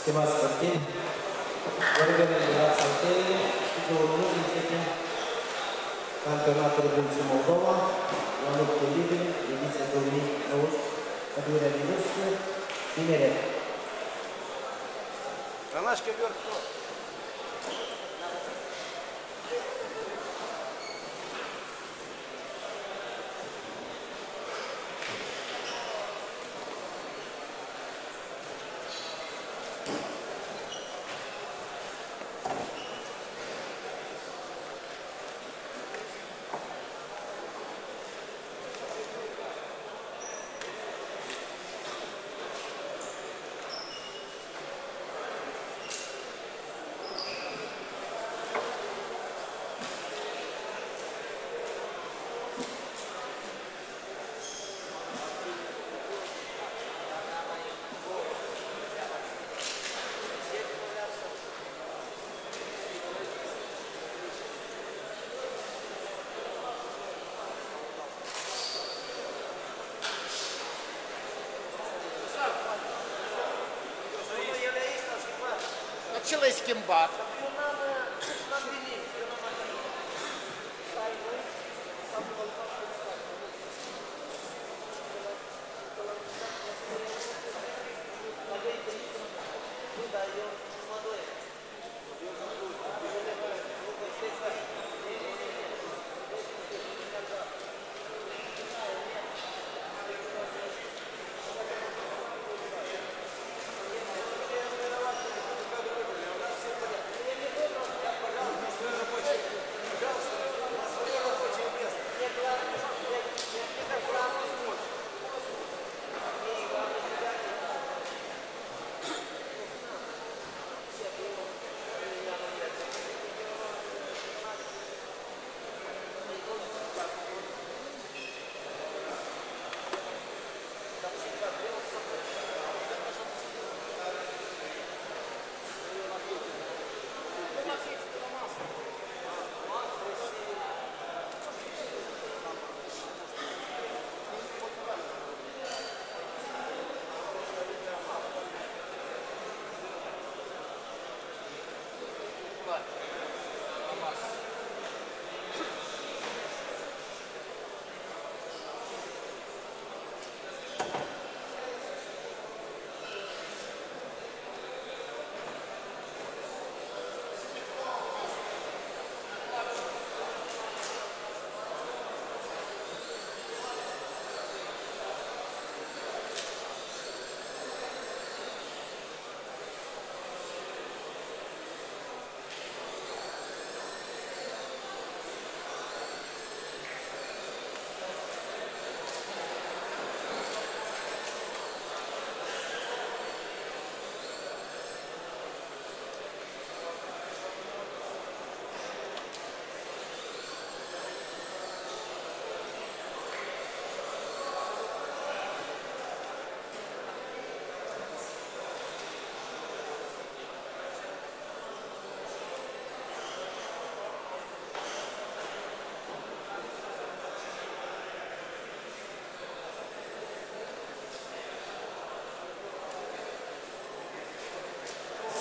Stimați părtini, organizați altele, studiul începe campionatul Republicii Moldova, la lupte libere, ediția 2019, categoria de vârstă, tineret. А наш ковер кто?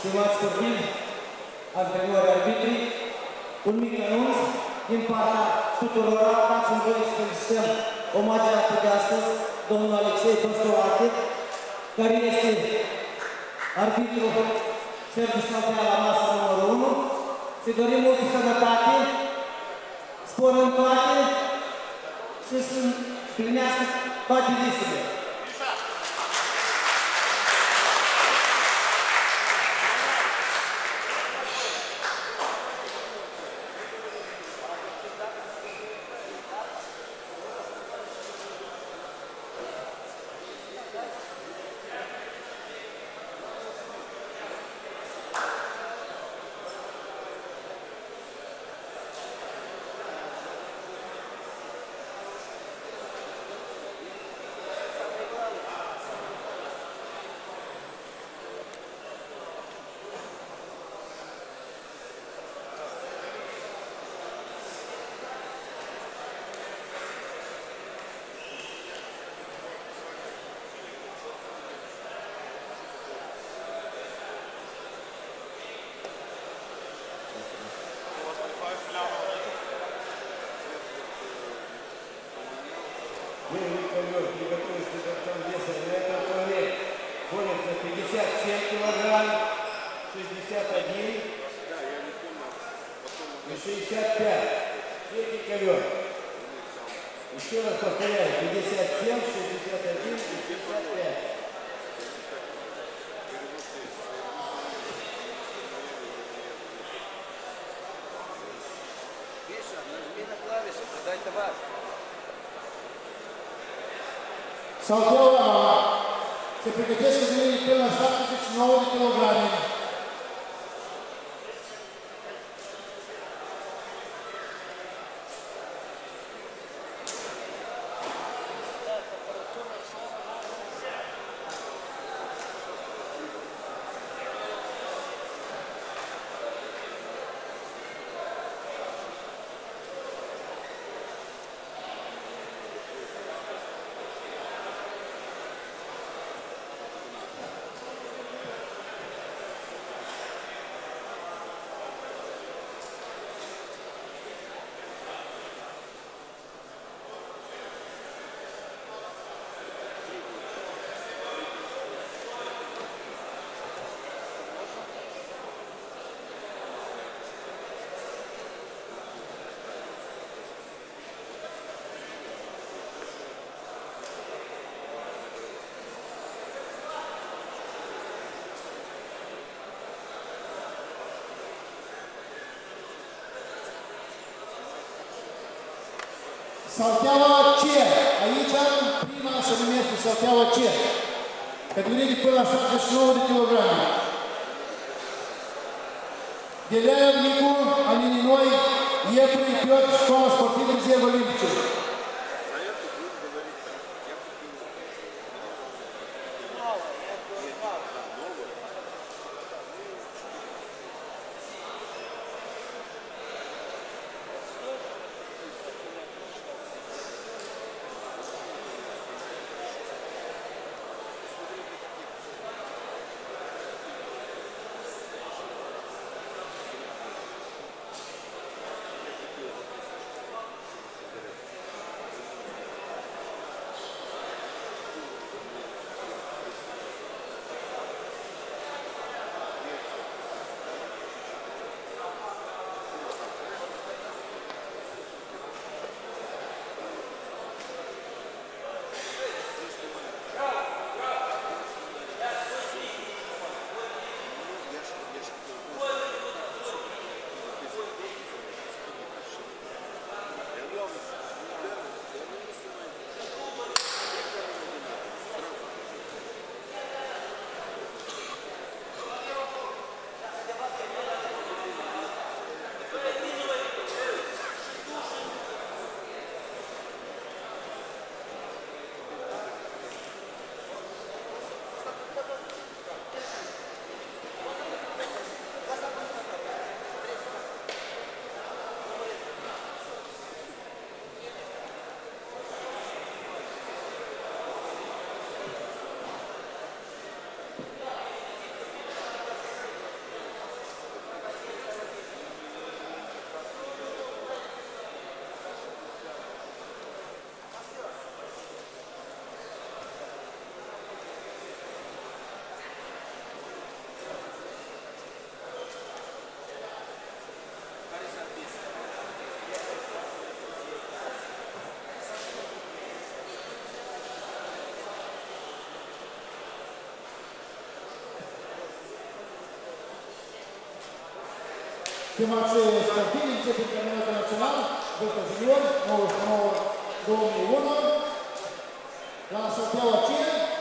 Stimați copii, anteriori arbitri, un mic anunț din partea tuturor, dați-mi voie să felicităm omageatul de astăzi, domnul Alexei Păstorache, care este arbitru servicial la masa numărul 1. Să dorim multă sănătate, spor în toate și să împlinească toate visele. So Salteaua C. Aici prima se numește Salteaua C. Categorie de până la 79 de kilograme. Deleaia Nicu, Alini Noi, Iefrei Piotr, Școala Sportivă Rezervă Olimpice. Stimați sportivi, începe campionatul național, Delta Junior, 99-2001, la Salteaua C,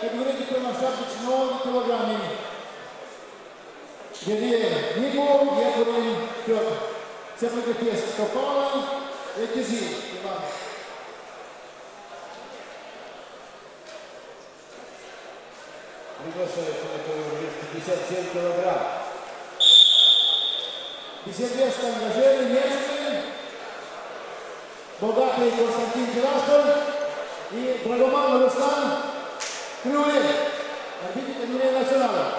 categorie de până la 79 de kilograme. Ghelie Nicu, Iepurin Piotr. Se pregătesc Topala, Echizii. Ivan. Приглашаю Анатолий вес 57 килограмм. Беседест ангажированный местный, богатый Константин Тирастов и Драгоман Руслан Крюлин, арбитр категории национала.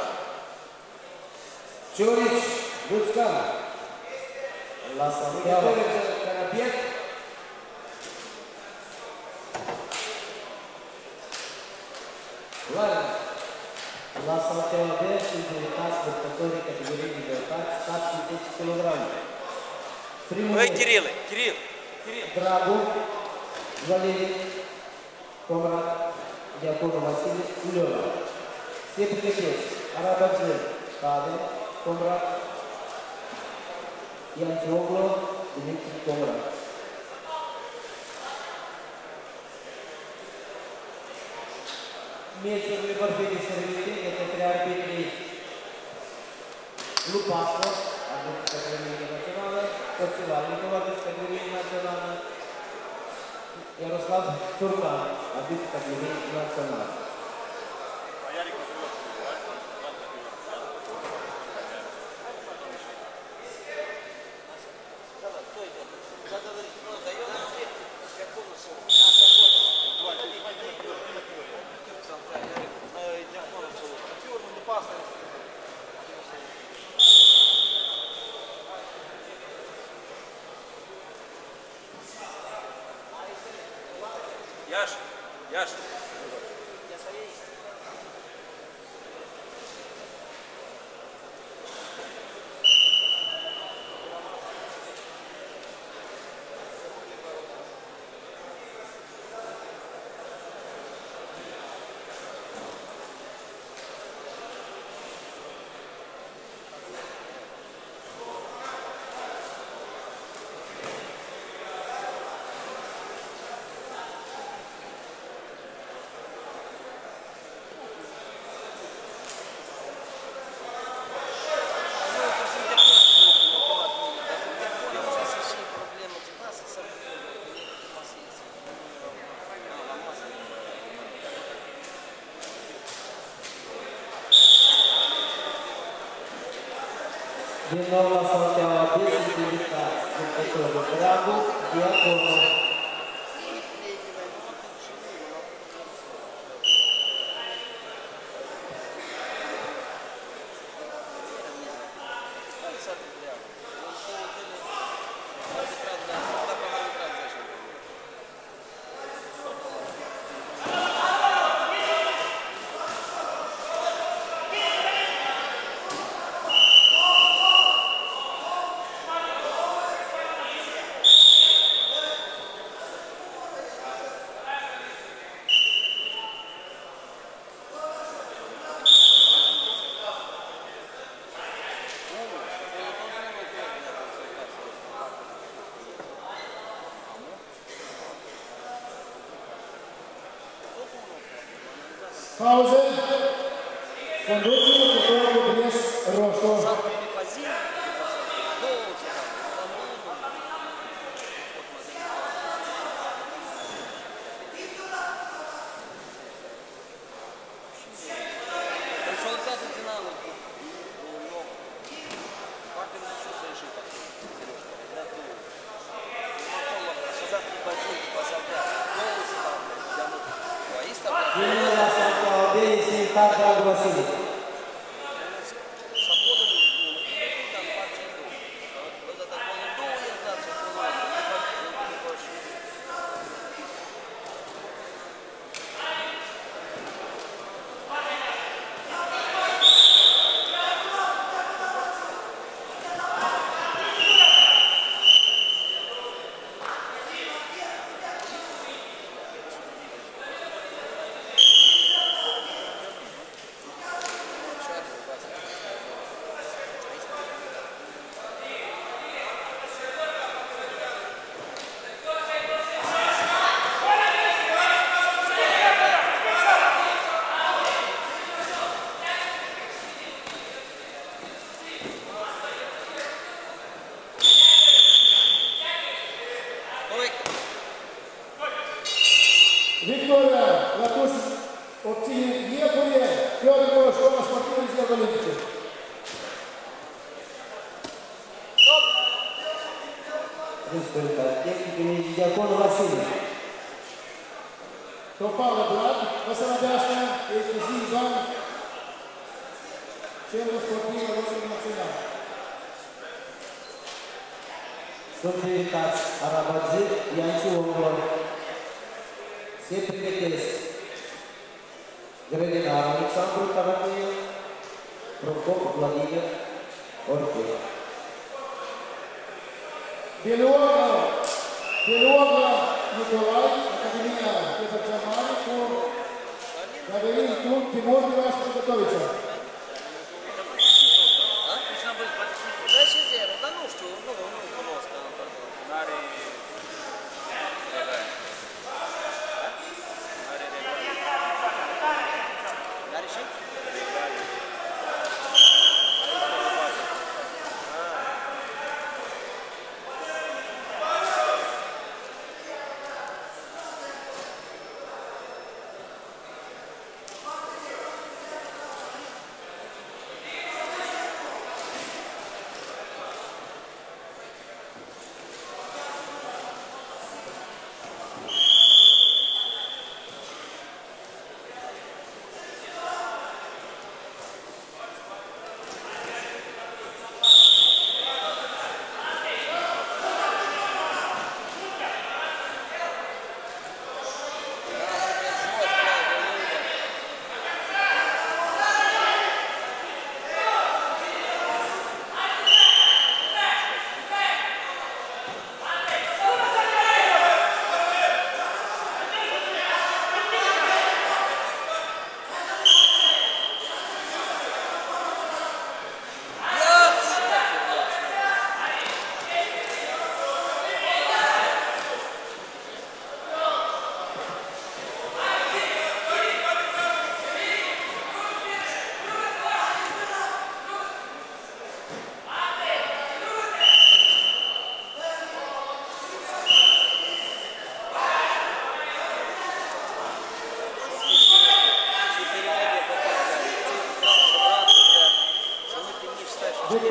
Чорич Буцкан. Приготовится Карабек. Ладно. la Categoriei de greutate 70 kg. Primul Ой, Кирилл, Кирилл, Кирилл. Dragu, Valerii, Comrat, Diaconu Vasile, Uliola. Se pregătesc Arada Gel, Cade, Comrat, Ian Cioglo, Dimitri Comrat. Meciurile vor fi distribuite Lupáko, a do kategorii internacionale, Kocila Lidová, do kategorii internacionale, Jaroslav Turka, a do kategorii internacionale. nomor 3 Jawa Bis di Kita, untuk berlaku dia kurang Pausa. Conduto.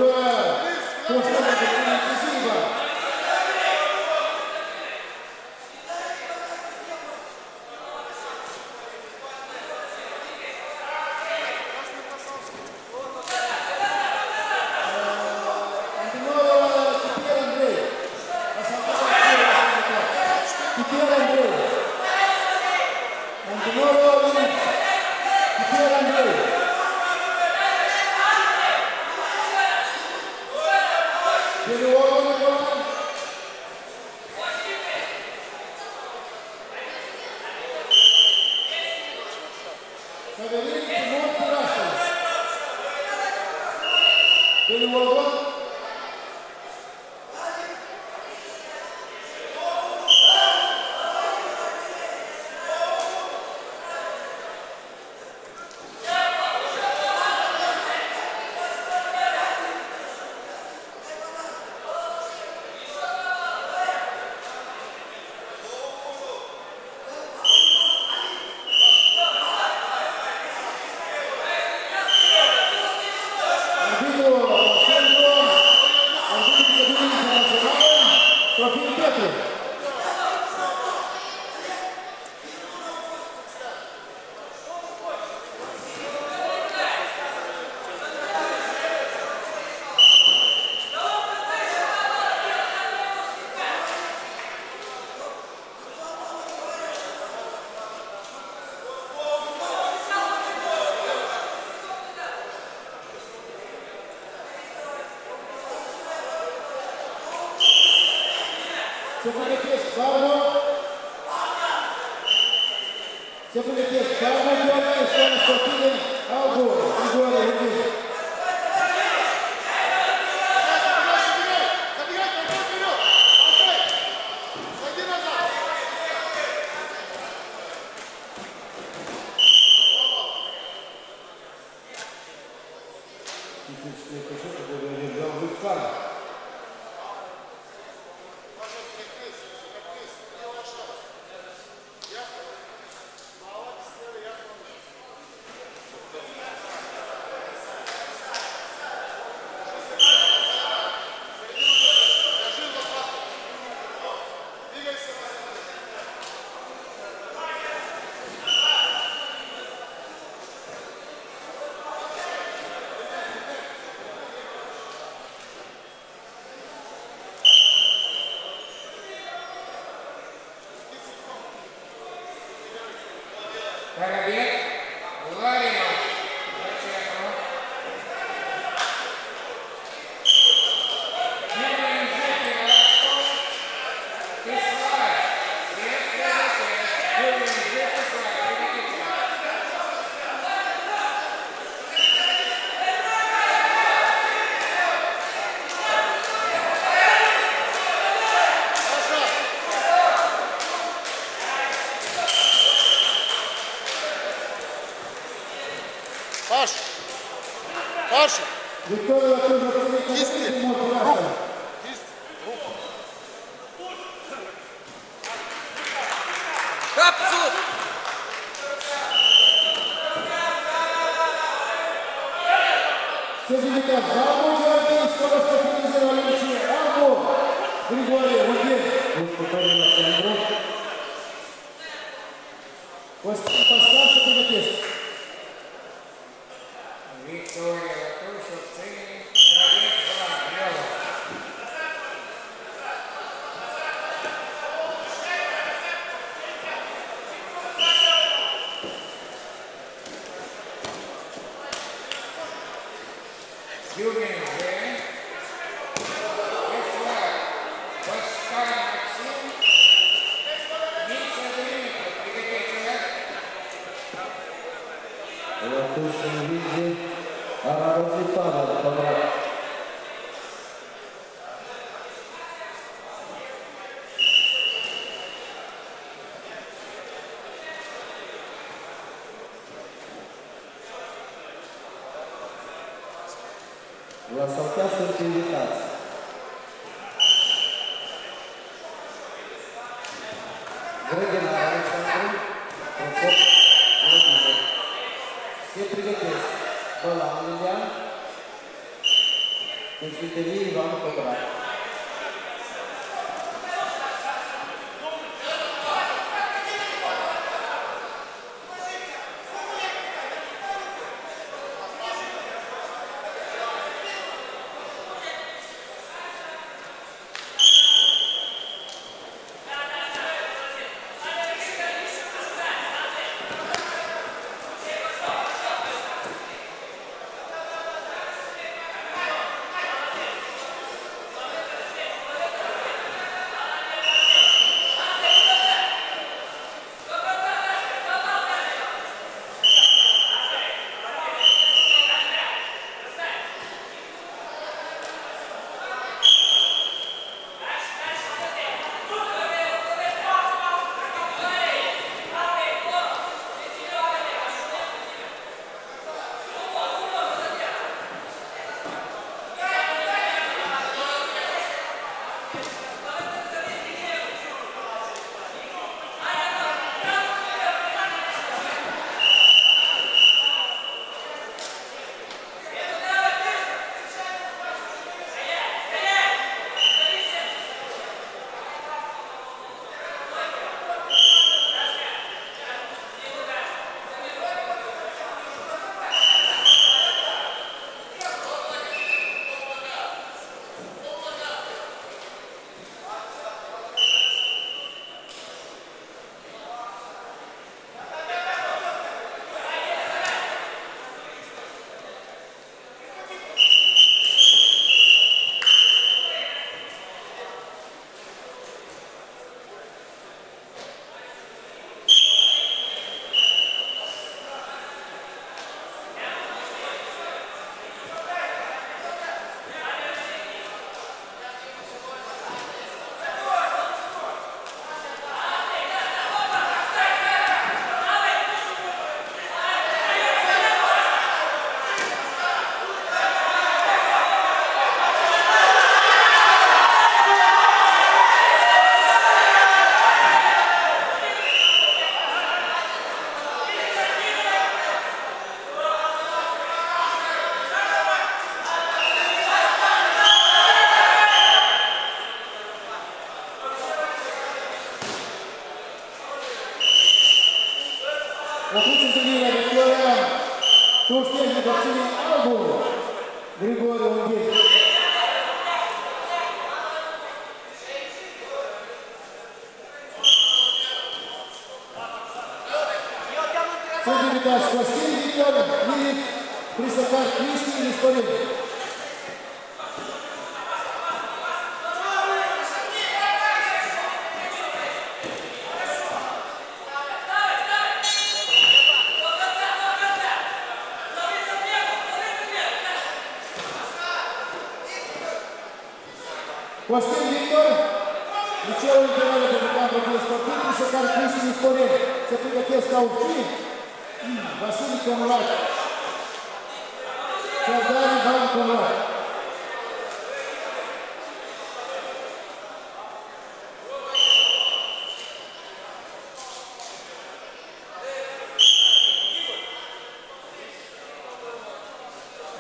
Amen. Ela puxa o vídeo, ela vai?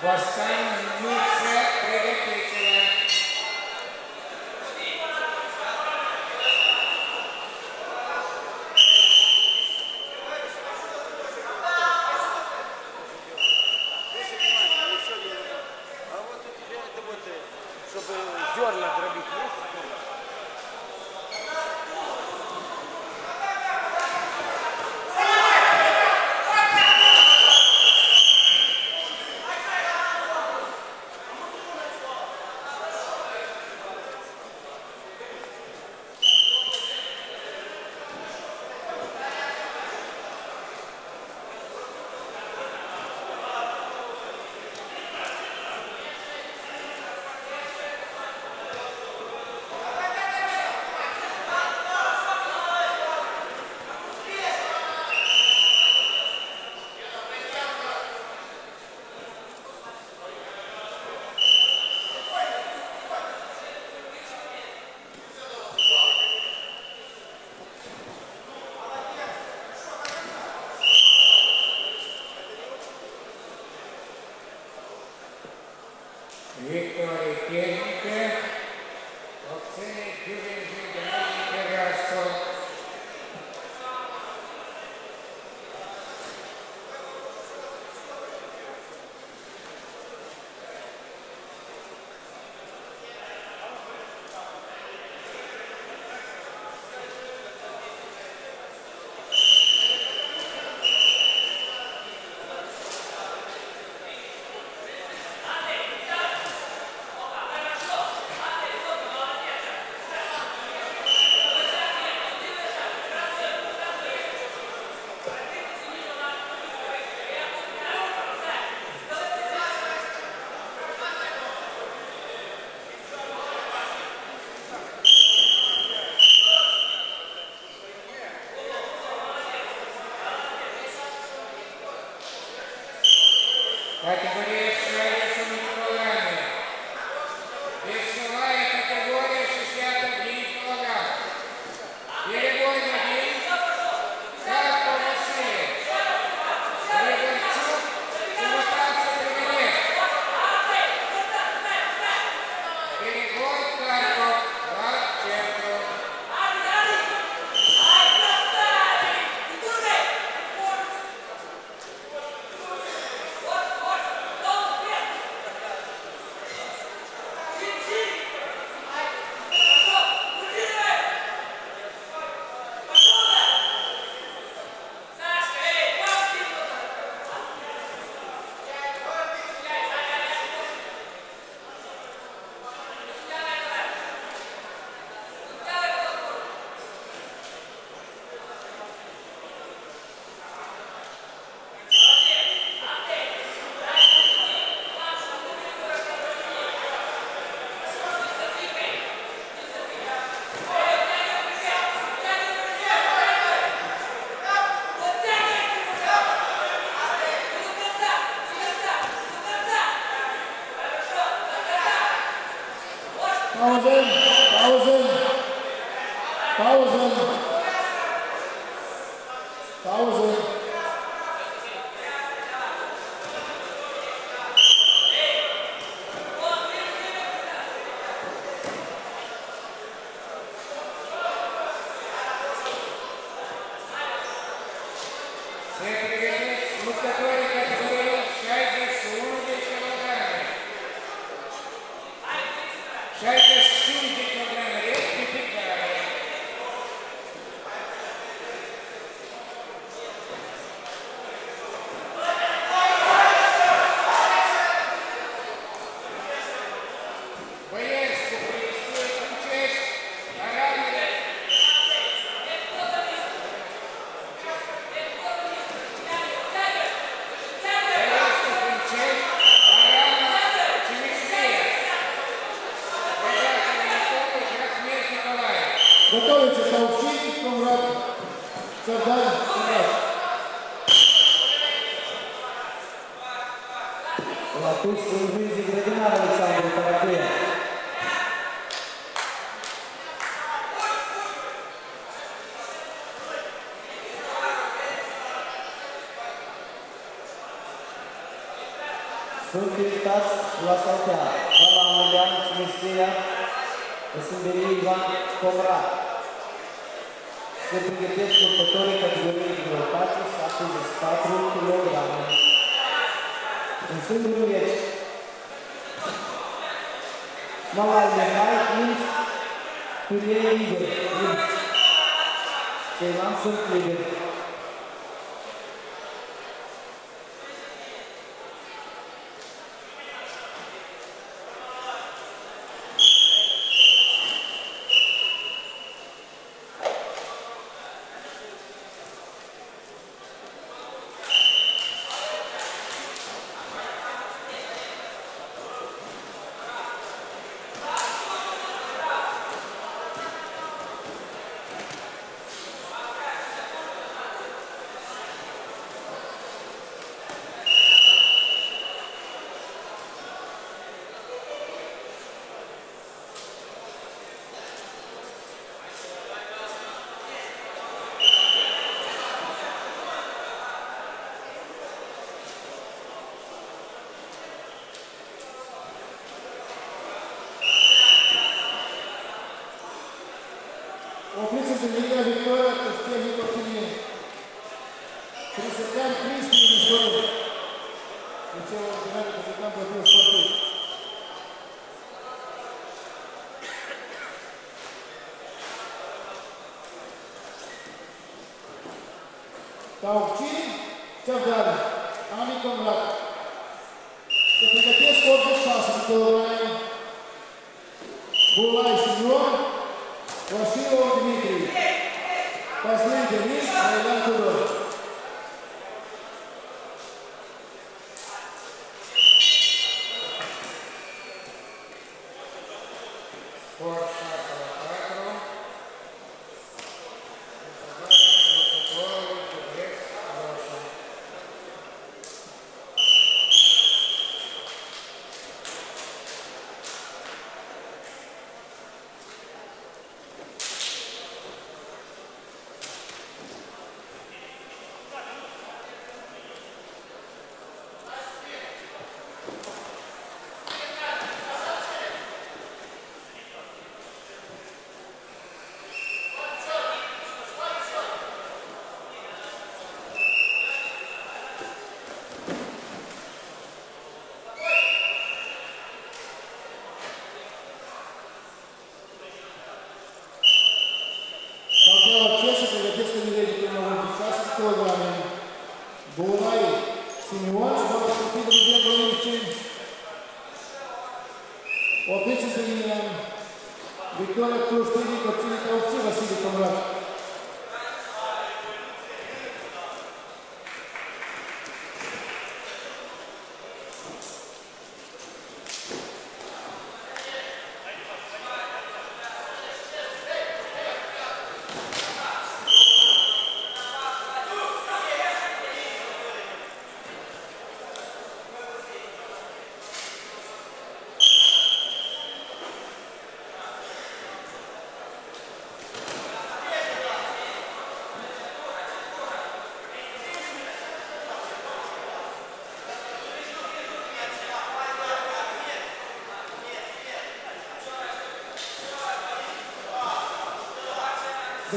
for saying é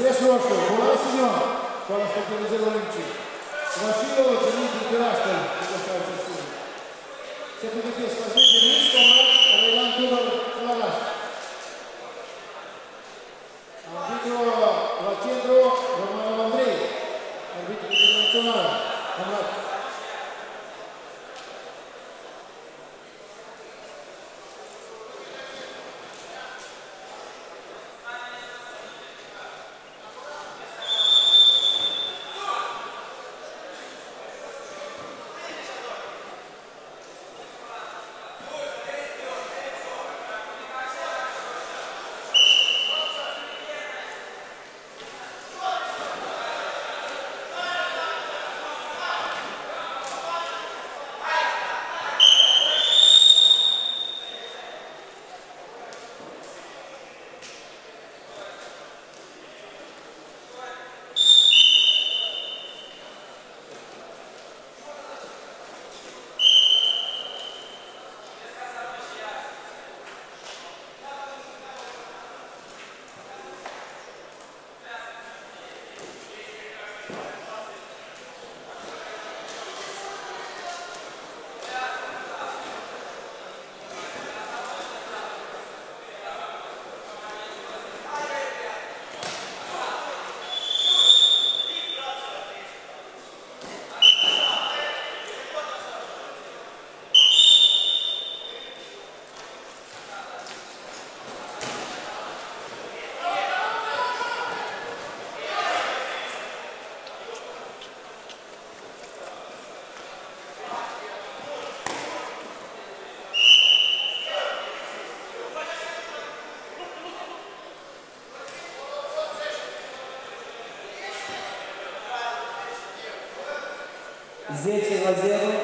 Riassorto, buona signora, con la stagione Prazer te fazê-lo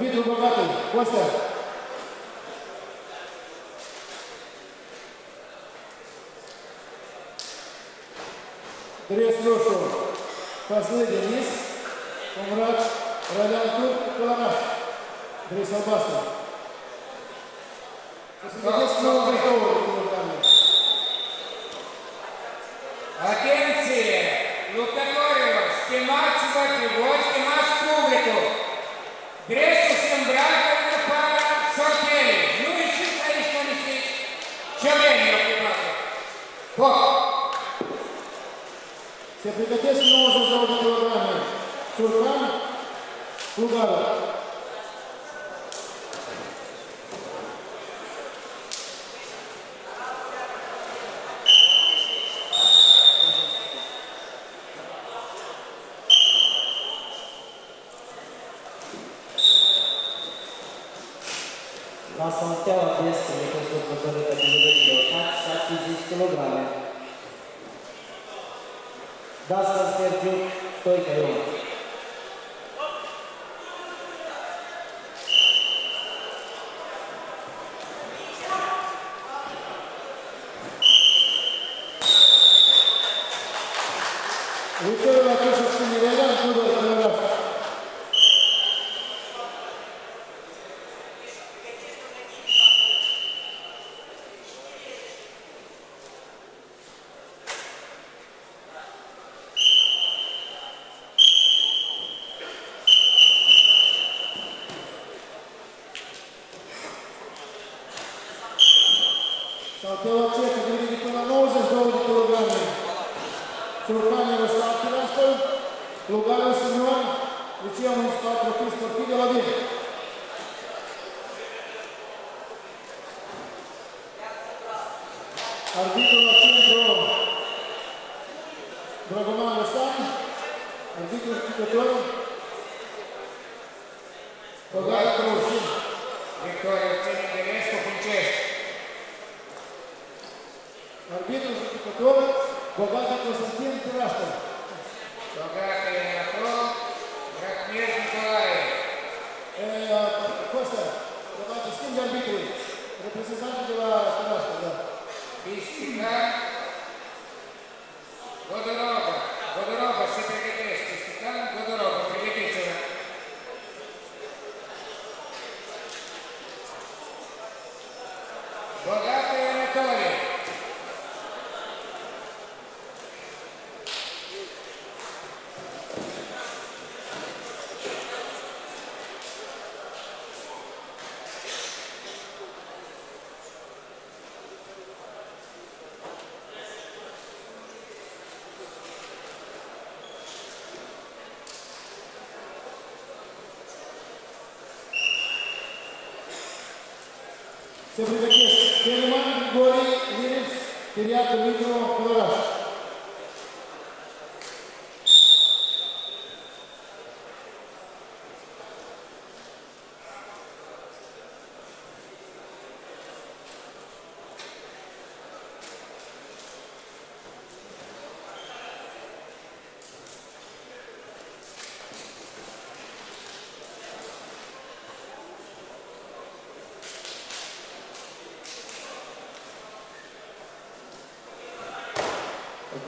Відбір багатий. Костя. Все приготовься на 82 килограмма. Суркан, Кругаров.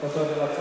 com relação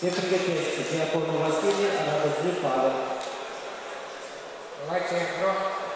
Сестринга Пенсия, Диакону Василия, Анатолий Павел. Давайте, Грох.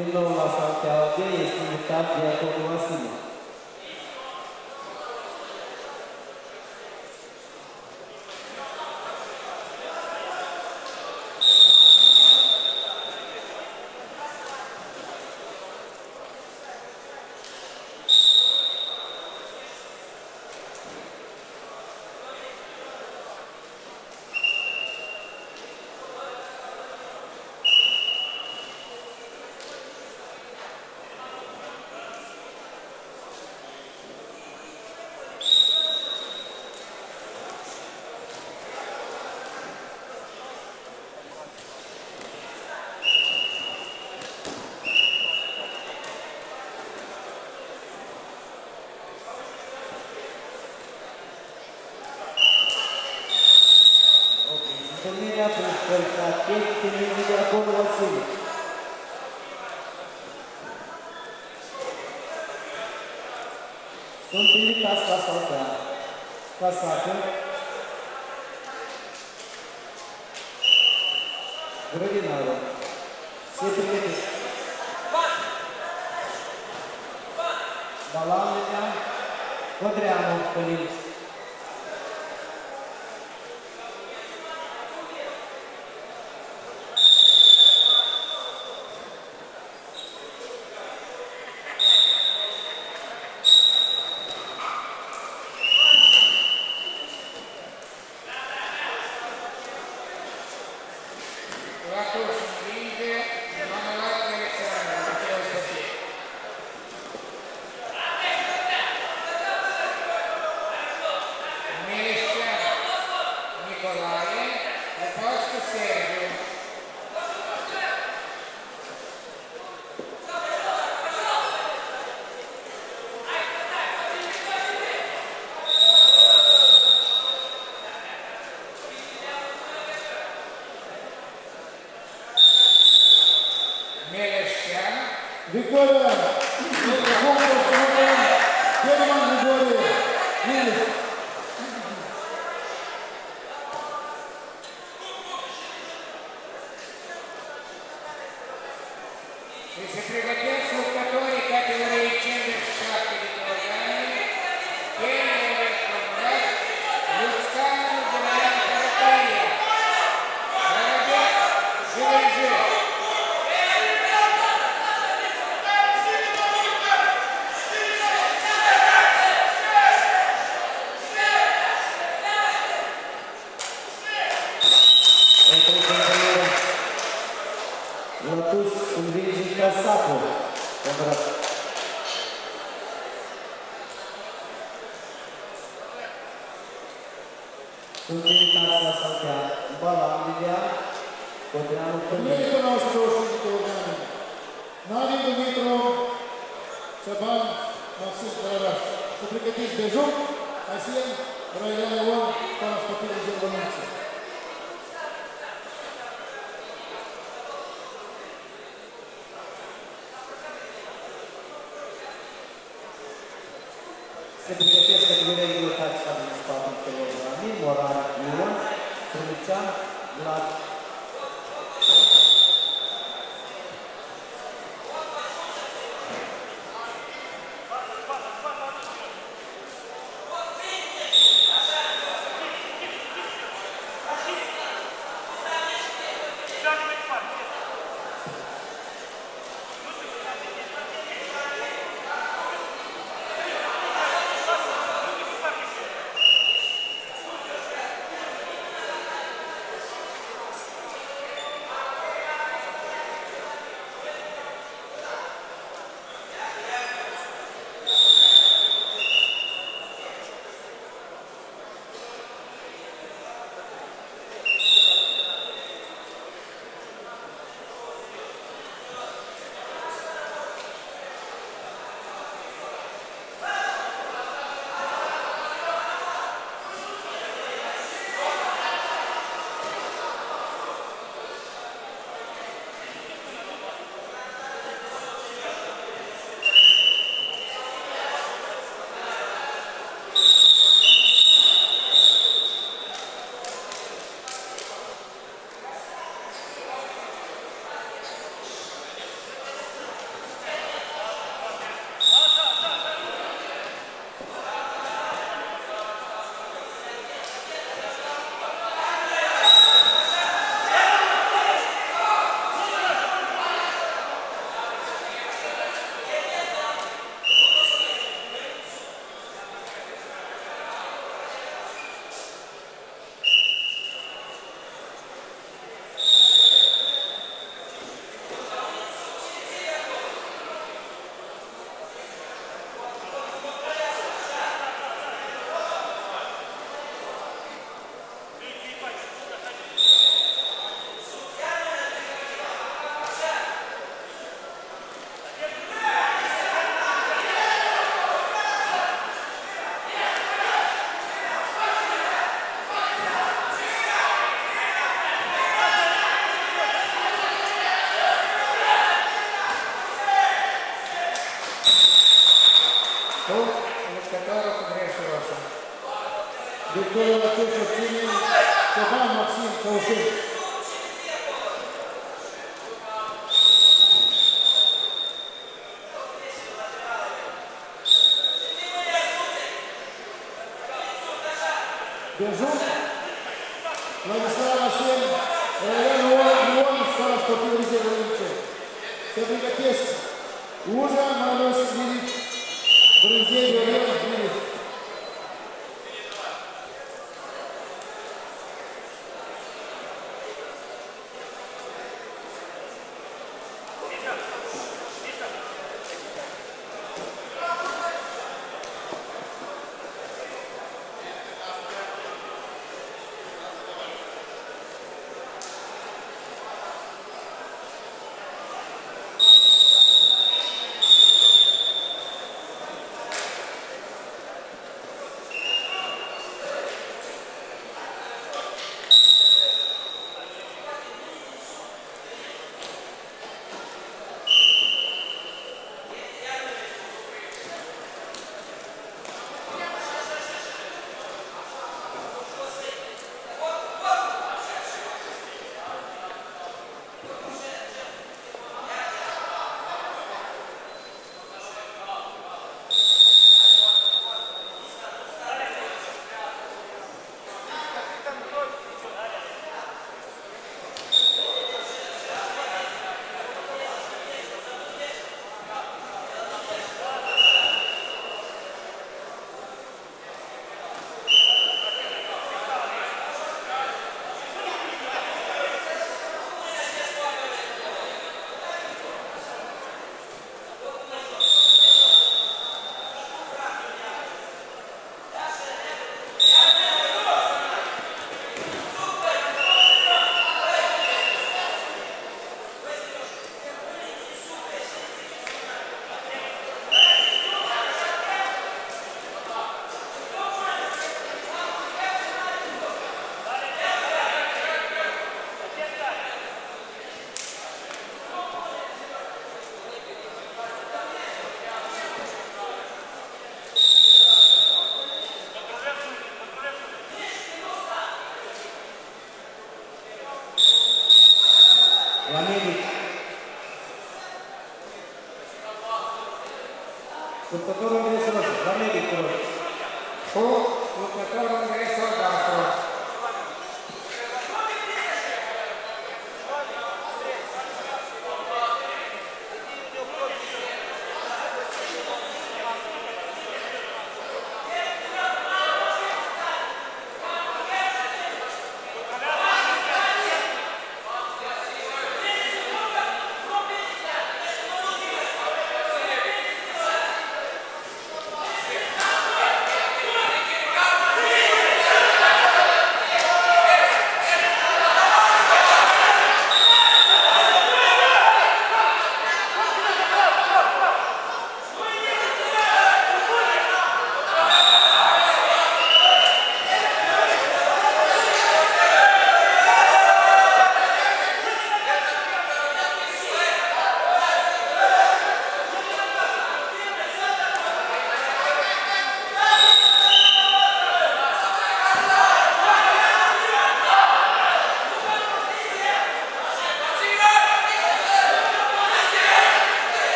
Длина у нас там, есть, и там, где около 20 Quinto inimigo da Combo São Pedro está passar assaltando. Está passar.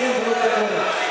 sendo no terreno.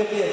de pie.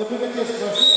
Depois vai ter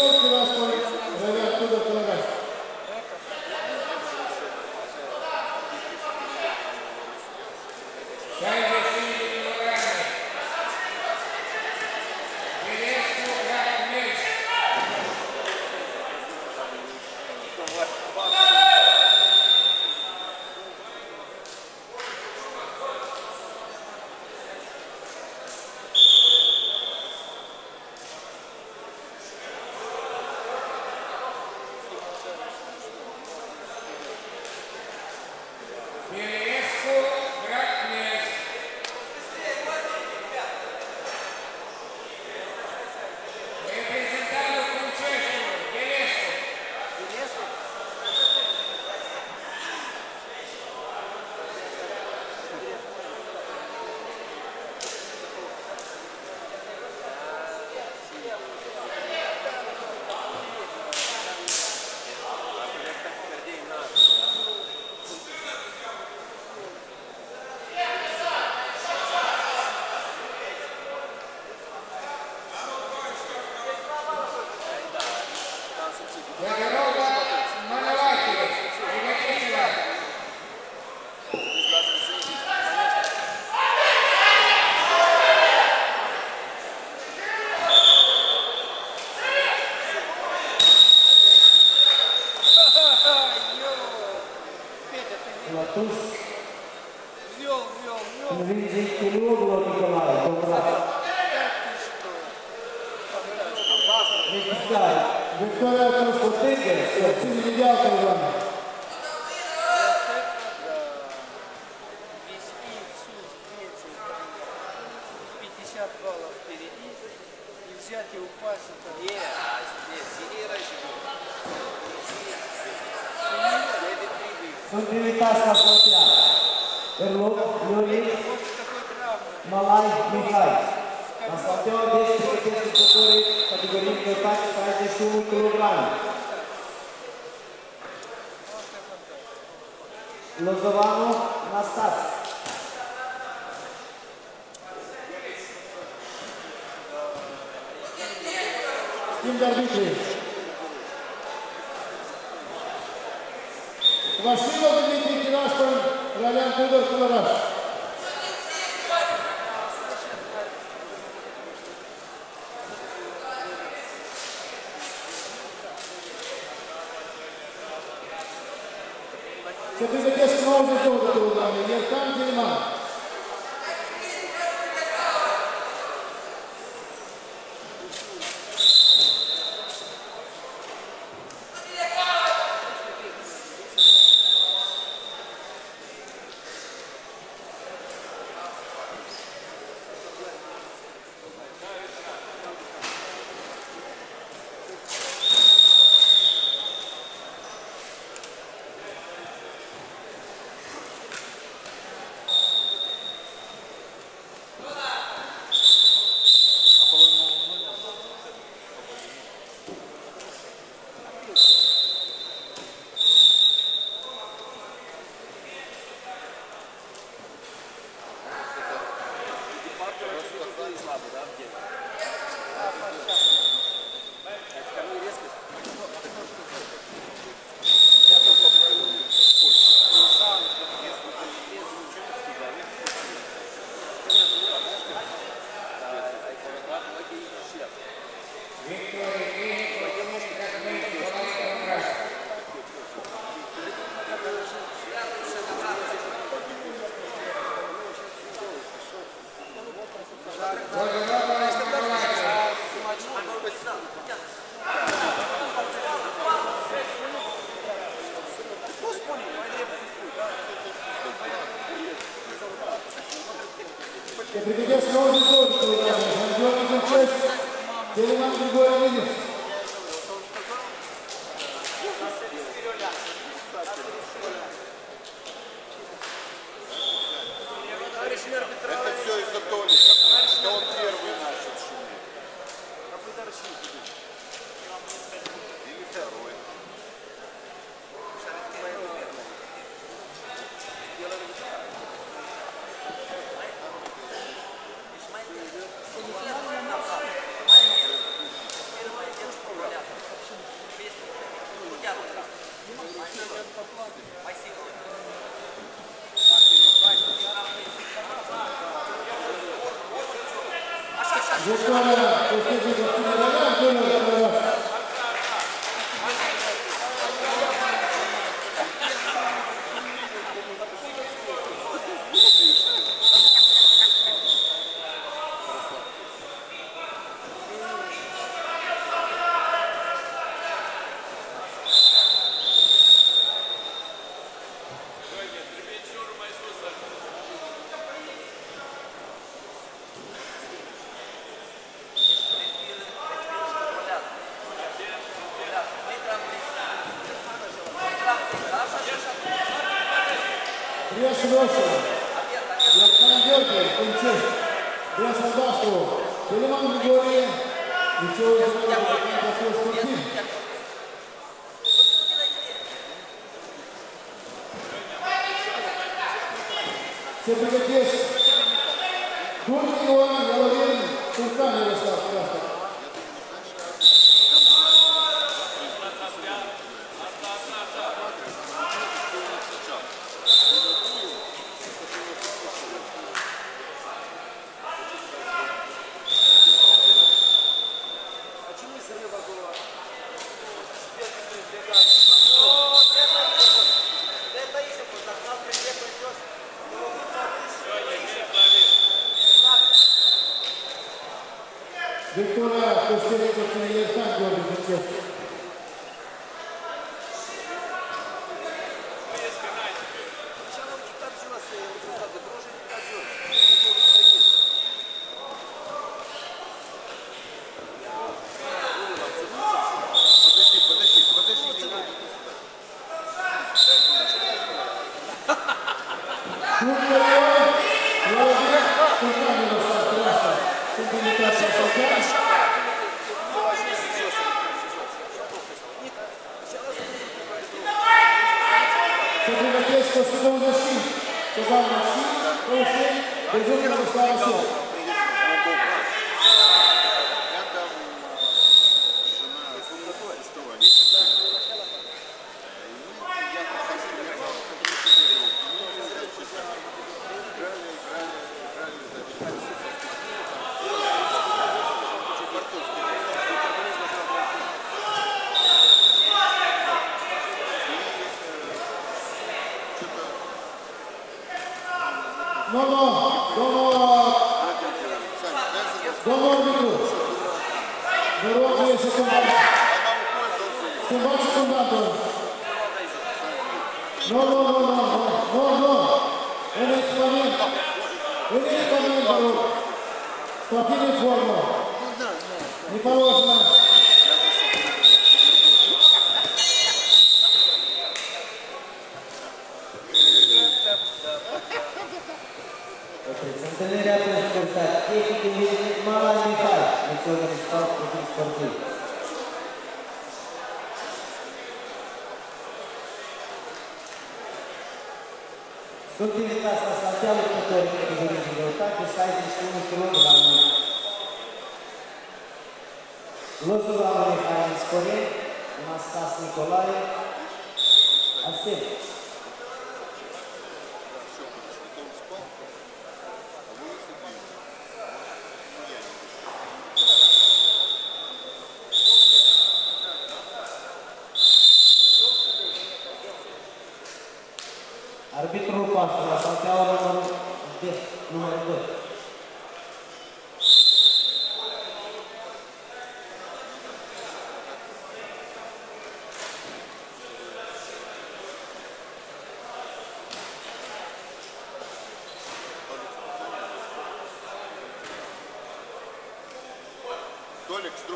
Вашилов Дмитрий Кирашкин, Ролян Кудор Кулараш. Четыре десять новых долго было, Еркан Тельман.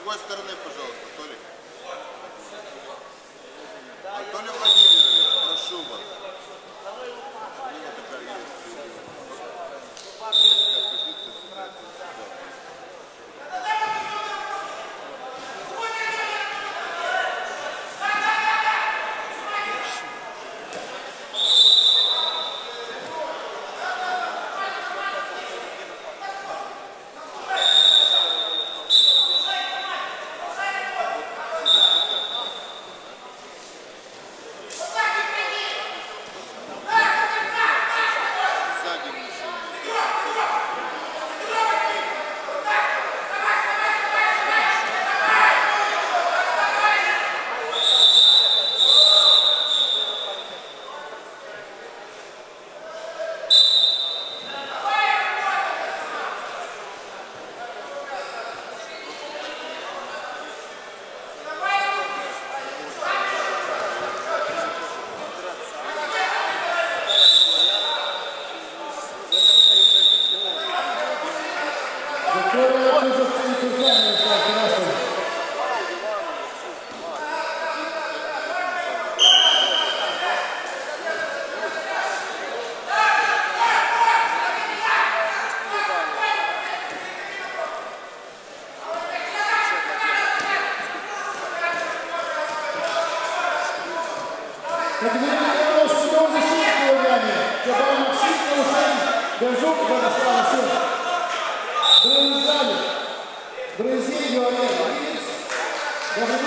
Другой стороны, пожалуйста, Everybody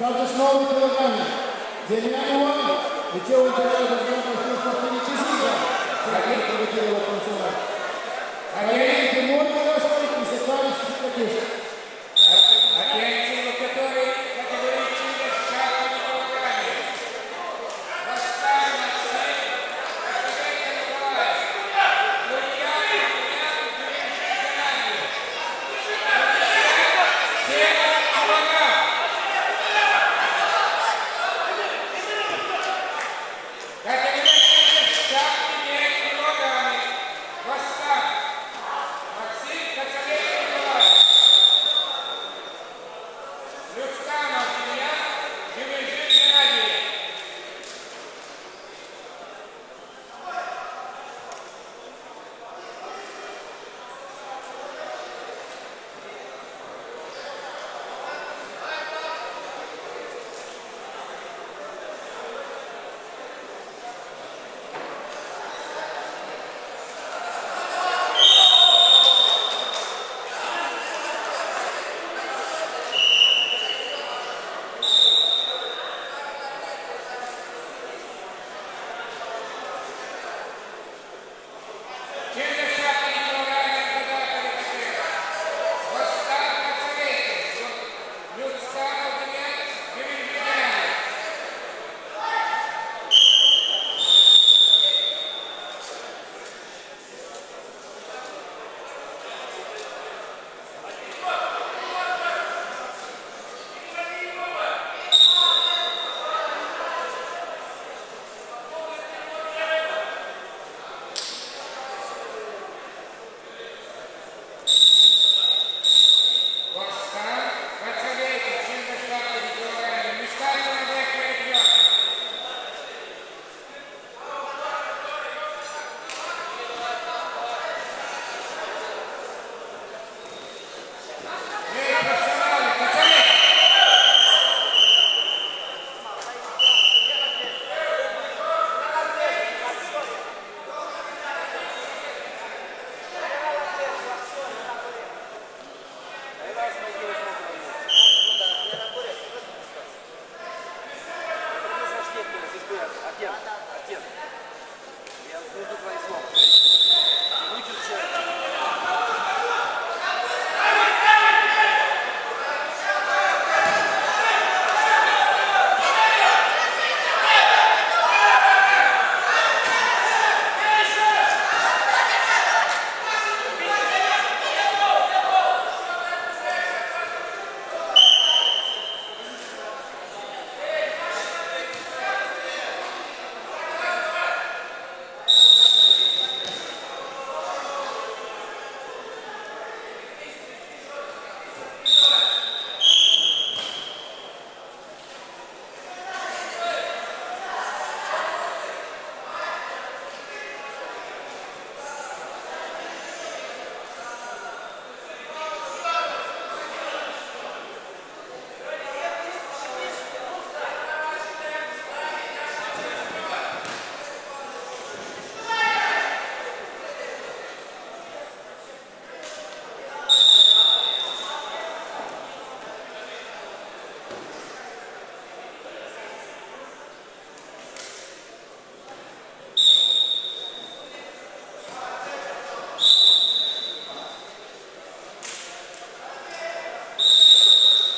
Charles Snow, Daniel Wang, Mitchell Winter.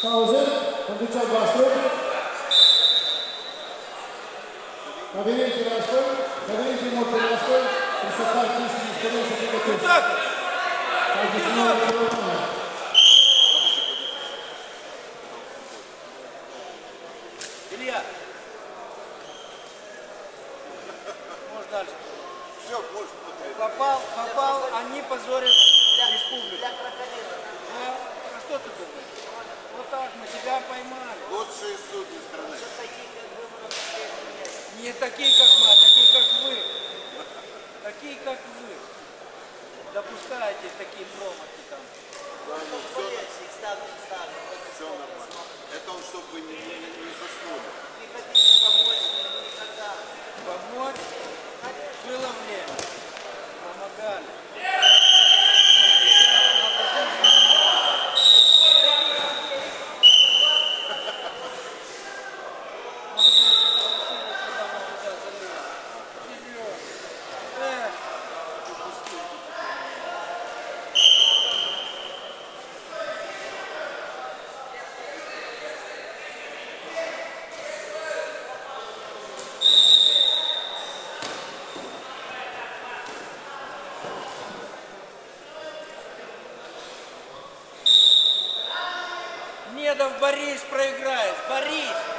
Pauză, conduce albastră. A venit Tirască, a venit primul Tirască, trebuie să faci 15 minute. Ai definit Шведов Борис проиграет. Борис!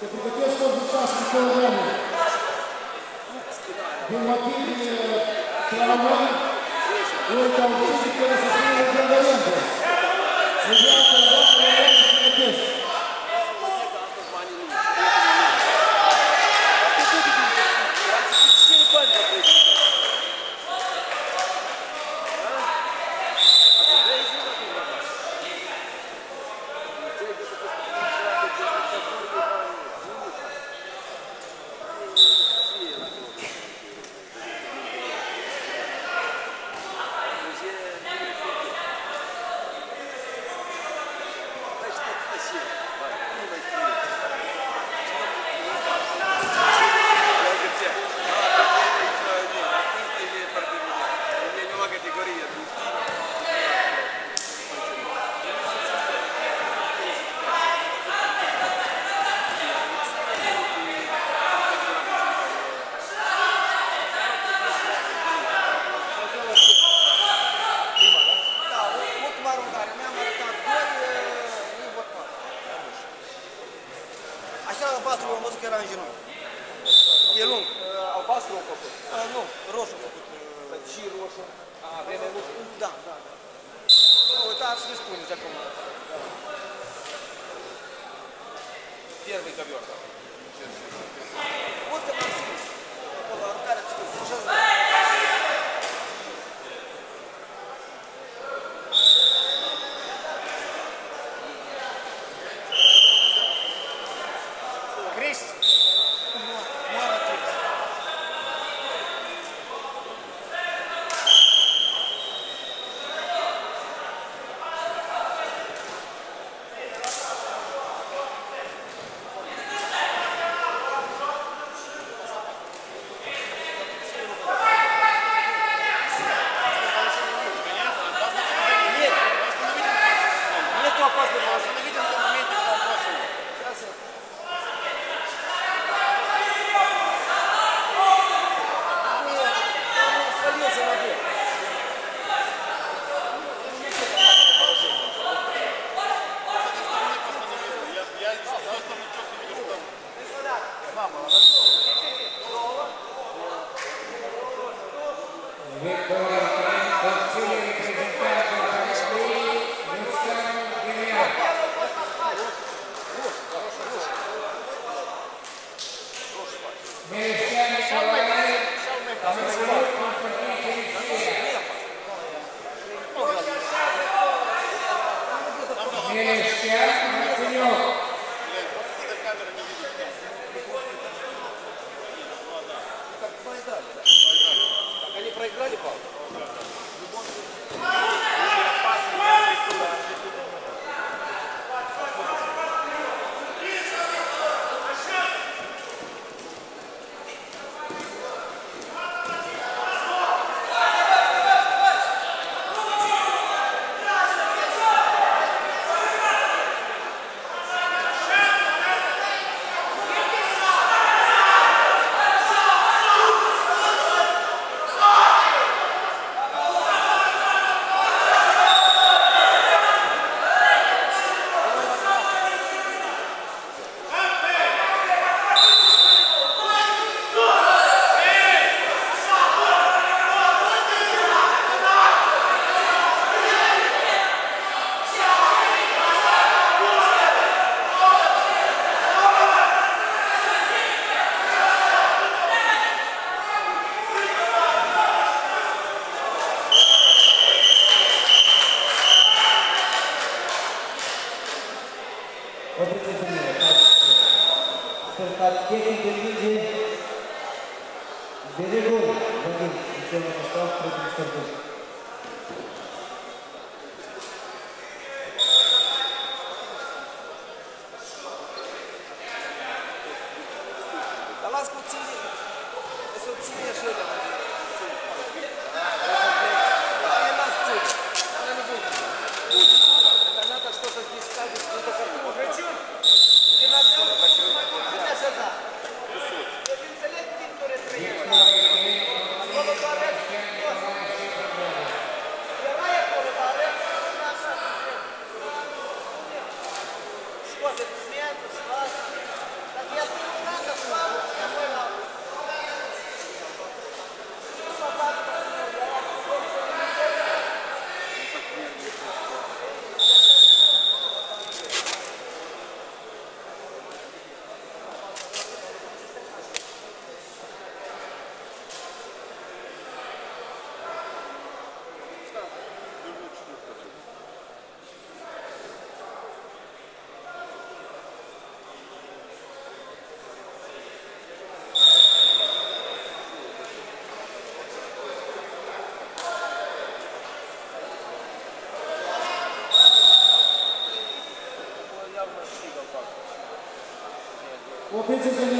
Це прибутецького учасника оборони. Гумативні травми. Ольга Олексій Кирисов Григоренко. Спартак техника лиги Берегов Вадим, учебный состав Thank you.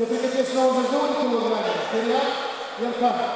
Tebrik ediyoruz. Uzun uzun kullanıyor. Seriya Yelkan.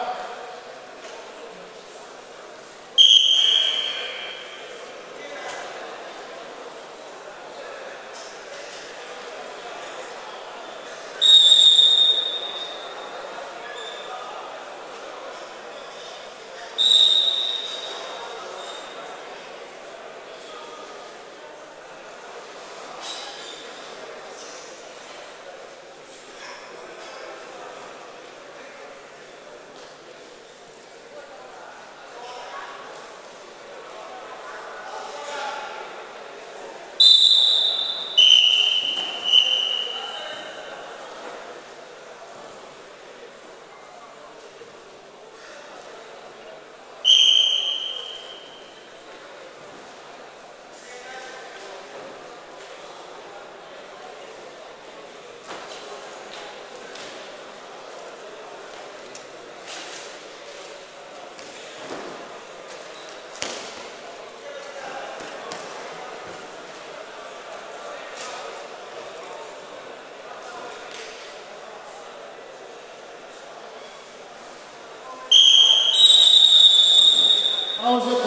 아, 나오세요.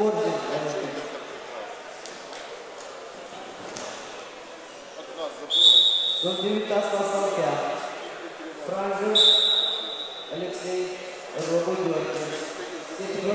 орден Рождества. До 19 станка. Франжев Алексей Лободеркин. Все три